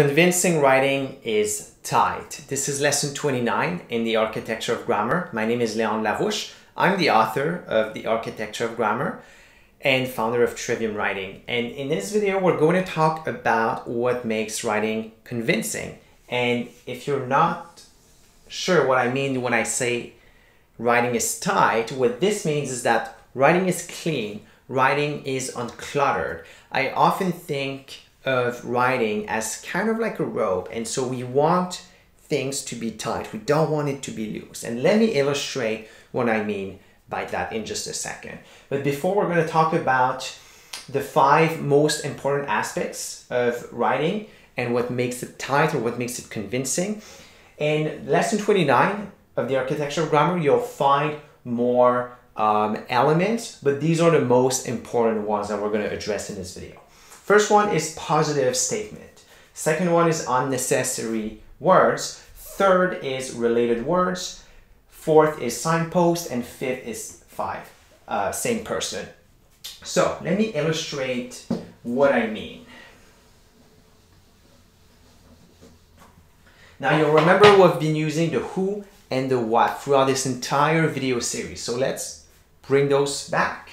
Convincing writing is tight. This is lesson 29 in the Architecture of Grammar. My name is Léandre Larouche. I'm the author of the Architecture of Grammar and founder of Trivium Writing. And in this video, we're going to talk about what makes writing convincing. And if you're not sure what I mean when I say writing is tight, what this means is that writing is clean, writing is uncluttered. I often think of writing as kind of like a rope. And so we want things to be tight. We don't want it to be loose. And let me illustrate what I mean by that in just a second. But before we're going to talk about the five most important aspects of writing and what makes it tight or what makes it convincing. In lesson 29 of the architecture of grammar, you'll find more um, elements, but these are the most important ones that we're going to address in this video. First one is positive statement. Second one is unnecessary words. Third is related words. Fourth is signpost. And fifth is five, uh, same person. So let me illustrate what I mean. Now you'll remember we've been using the who and the what throughout this entire video series. So let's bring those back.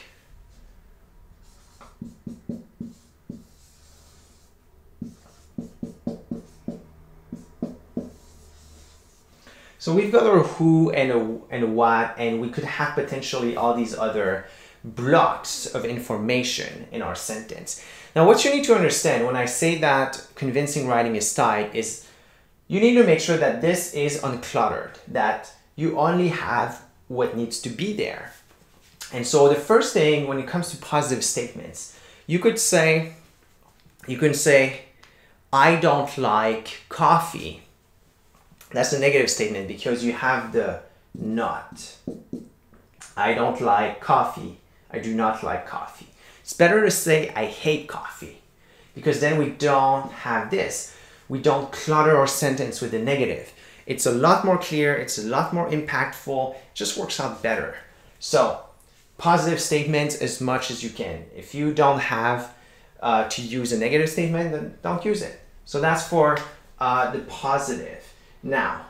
So we've got our who and a, and a what, and we could have potentially all these other blocks of information in our sentence. Now, what you need to understand when I say that convincing writing is tight is you need to make sure that this is uncluttered, that you only have what needs to be there. And so the first thing when it comes to positive statements, you could say, you can say, I don't like coffee. That's a negative statement because you have the not. I don't like coffee. I do not like coffee. It's better to say I hate coffee because then we don't have this. We don't clutter our sentence with the negative. It's a lot more clear, it's a lot more impactful, it just works out better. So, positive statements as much as you can. If you don't have uh, to use a negative statement, then don't use it. So that's for uh, the positive. Now,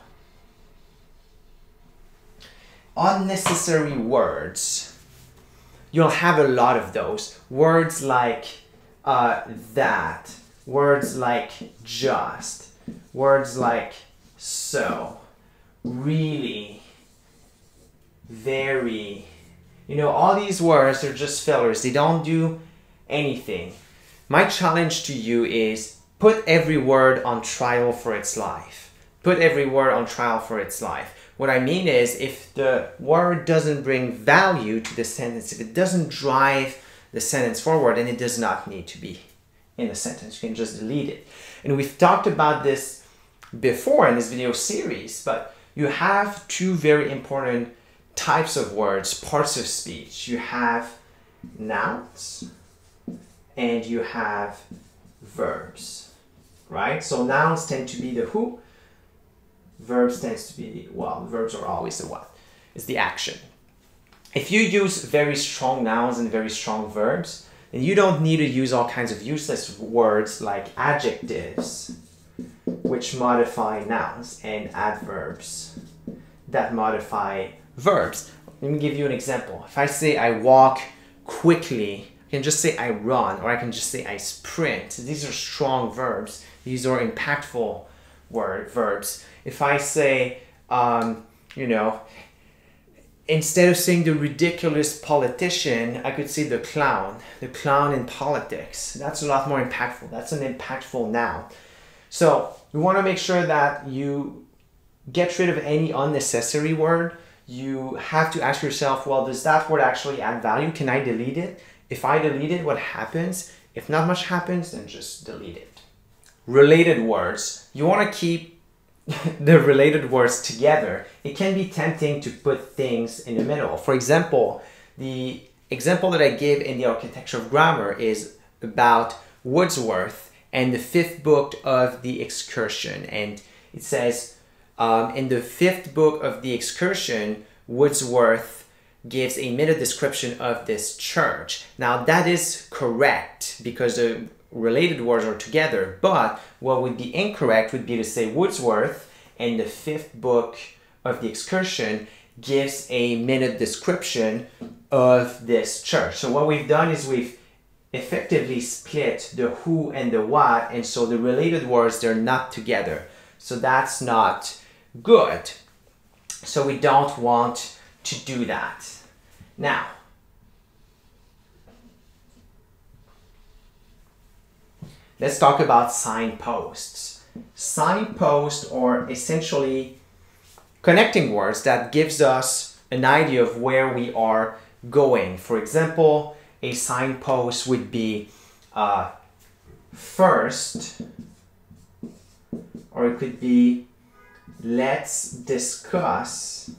unnecessary words. You'll have a lot of those. Words like uh, that, words like just, words like so, really, very. You know, all these words are just fillers. They don't do anything. My challenge to you is put every word on trial for its life put every word on trial for its life. What I mean is, if the word doesn't bring value to the sentence, if it doesn't drive the sentence forward, then it does not need to be in the sentence. You can just delete it. And we've talked about this before in this video series, but you have two very important types of words, parts of speech. You have nouns and you have verbs, right? So nouns tend to be the who, verbs tends to be, well, verbs are always the what? It's the action. If you use very strong nouns and very strong verbs, then you don't need to use all kinds of useless words like adjectives, which modify nouns, and adverbs that modify verbs. Let me give you an example. If I say I walk quickly, I can just say I run, or I can just say I sprint. These are strong verbs. These are impactful word verbs if I say, um, you know, instead of saying the ridiculous politician, I could say the clown, the clown in politics. That's a lot more impactful. That's an impactful noun. So you want to make sure that you get rid of any unnecessary word. You have to ask yourself, well, does that word actually add value? Can I delete it? If I delete it, what happens? If not much happens, then just delete it. Related words. You want to keep the related words together, it can be tempting to put things in the middle. For example, the example that I give in the Architecture of Grammar is about Wordsworth and the fifth book of the Excursion. And it says, um, in the fifth book of the Excursion, Wordsworth gives a meta description of this church. Now that is correct because the related words are together. But what would be incorrect would be to say Wordsworth in the fifth book of the excursion gives a minute description of this church. So what we've done is we've effectively split the who and the what, and so the related words they're not together. So that's not good. So we don't want to do that. Now, let's talk about signposts. Signposts are essentially connecting words that gives us an idea of where we are going. For example, a signpost would be uh, first, or it could be let's discuss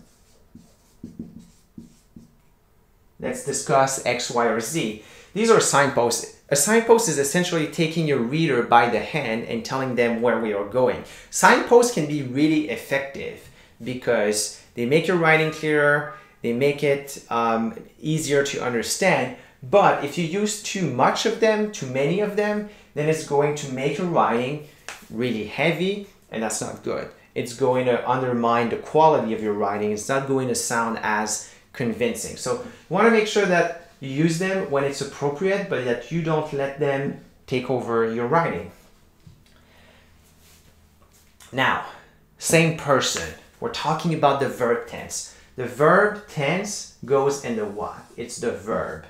let's discuss X, Y, or Z. These are signposts. A signpost is essentially taking your reader by the hand and telling them where we are going. Signposts can be really effective because they make your writing clearer, they make it um, easier to understand. But if you use too much of them, too many of them, then it's going to make your writing really heavy, and that's not good. It's going to undermine the quality of your writing. It's not going to sound as convincing. So you want to make sure that you use them when it's appropriate, but that you don't let them take over your writing. Now, same person. We're talking about the verb tense. The verb tense goes in the what? It's the verb.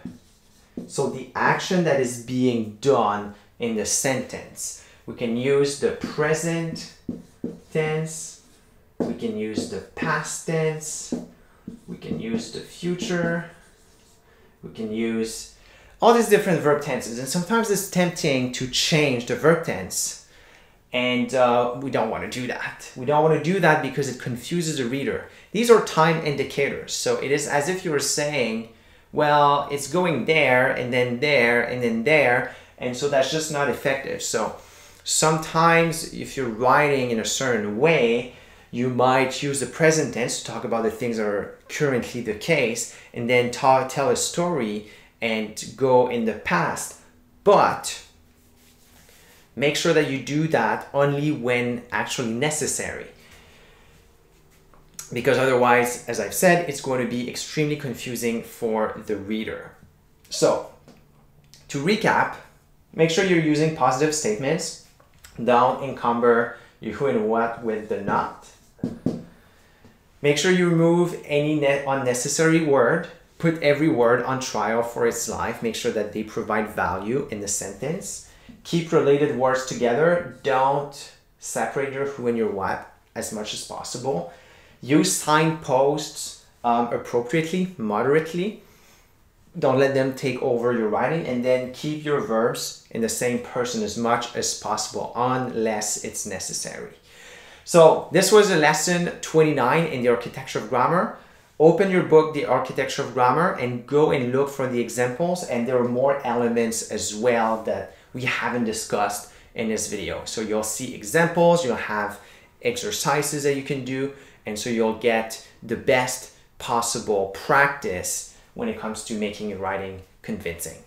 So the action that is being done in the sentence. We can use the present tense. We can use the past tense. We can use the future. We can use all these different verb tenses. And sometimes it's tempting to change the verb tense. And uh, we don't want to do that. We don't want to do that because it confuses the reader. These are time indicators. So it is as if you were saying, well, it's going there and then there and then there. And so that's just not effective. So sometimes if you're writing in a certain way, you might use the present tense to talk about the things that are currently the case and then talk, tell a story and go in the past. But make sure that you do that only when actually necessary because otherwise, as I've said, it's going to be extremely confusing for the reader. So, to recap, make sure you're using positive statements. Don't encumber your who and what with the not. Make sure you remove any unnecessary word. Put every word on trial for its life. Make sure that they provide value in the sentence. Keep related words together. Don't separate your who and your what as much as possible. Use signposts um, appropriately, moderately. Don't let them take over your writing and then keep your verbs in the same person as much as possible unless it's necessary. So this was a lesson 29 in the architecture of grammar. Open your book, The Architecture of Grammar, and go and look for the examples. And there are more elements as well that we haven't discussed in this video. So you'll see examples, you'll have exercises that you can do and so you'll get the best possible practice when it comes to making your writing convincing.